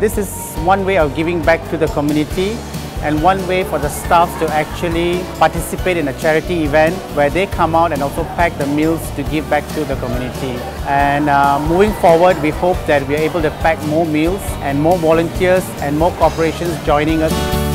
This is one way of giving back to the community and one way for the staff to actually participate in a charity event where they come out and also pack the meals to give back to the community. And uh, moving forward, we hope that we are able to pack more meals and more volunteers and more corporations joining us.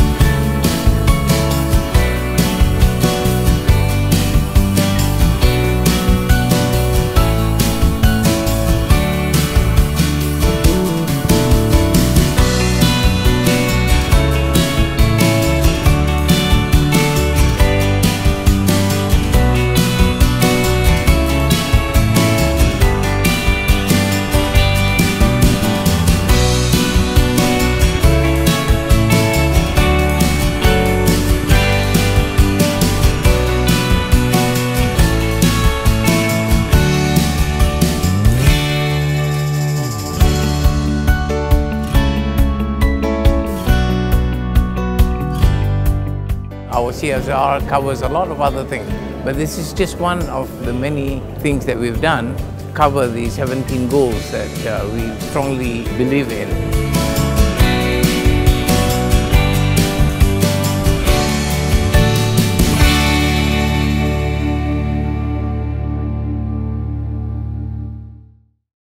Our CSR covers a lot of other things, but this is just one of the many things that we've done to cover the 17 goals that uh, we strongly believe in.